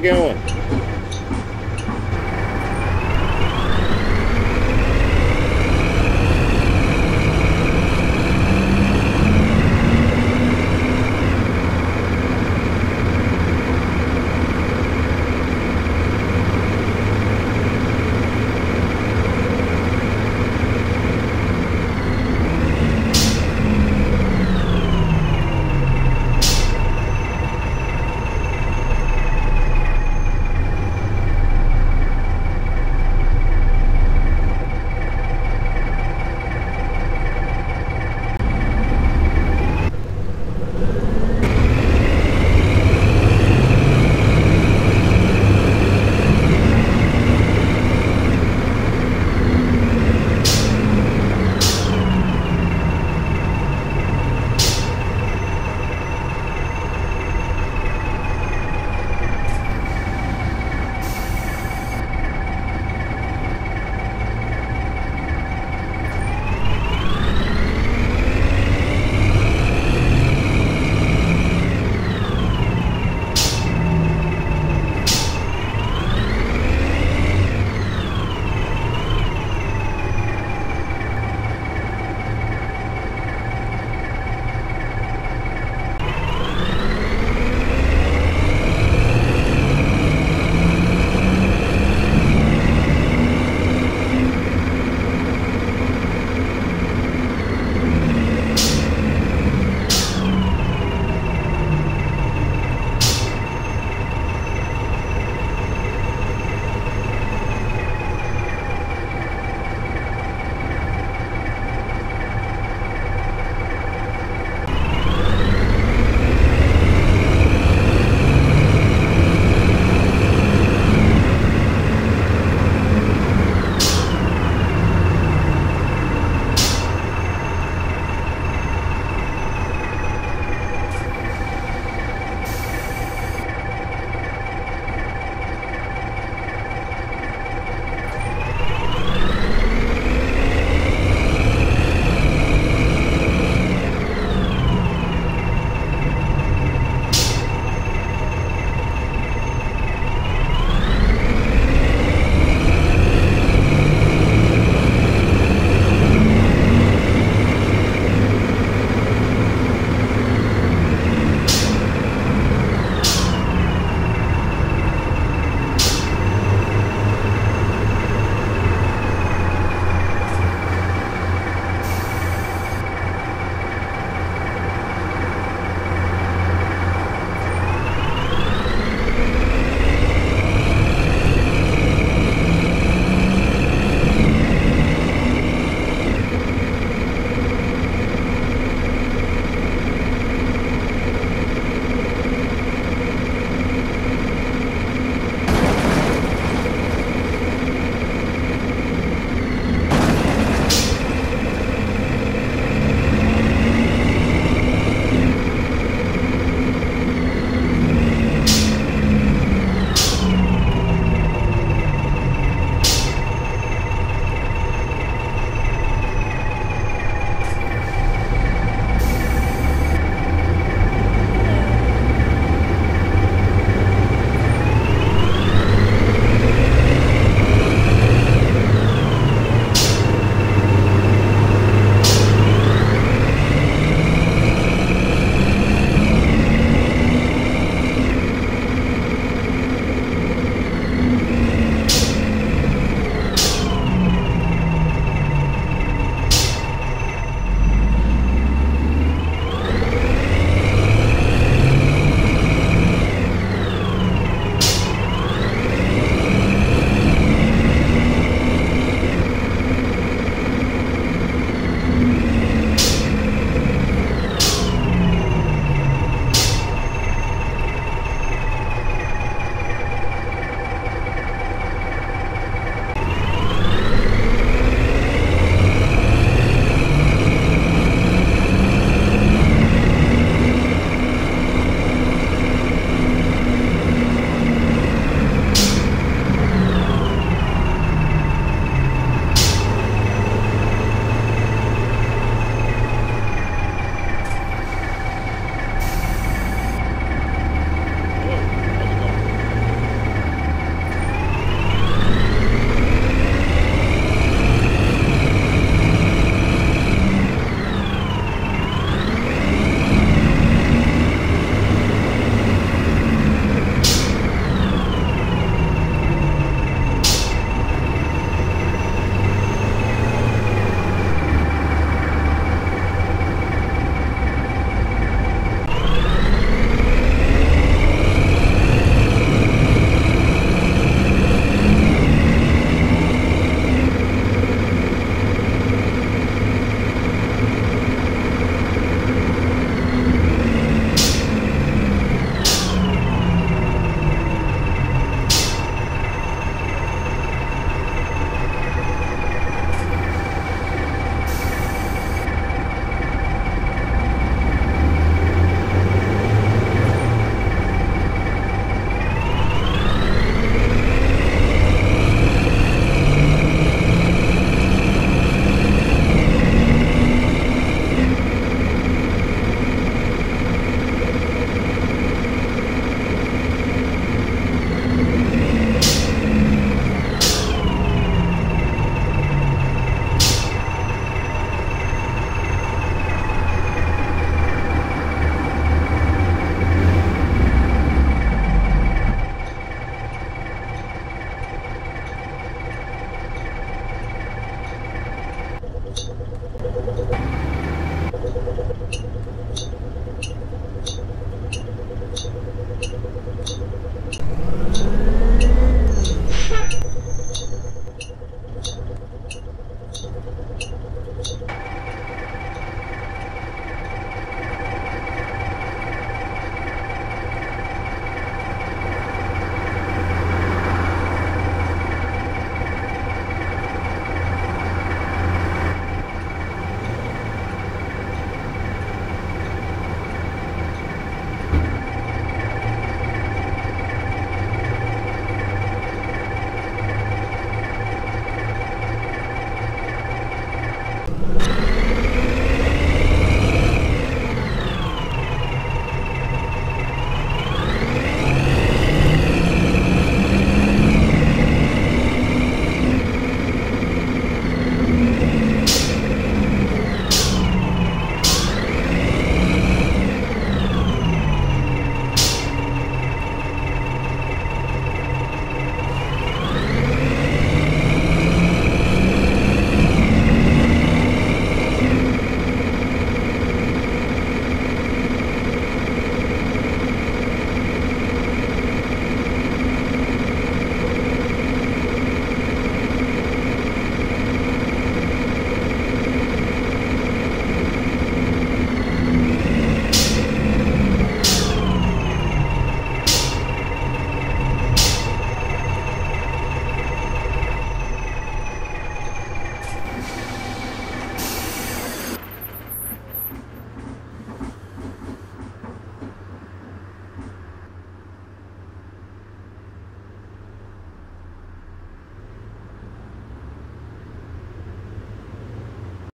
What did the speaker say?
Hey.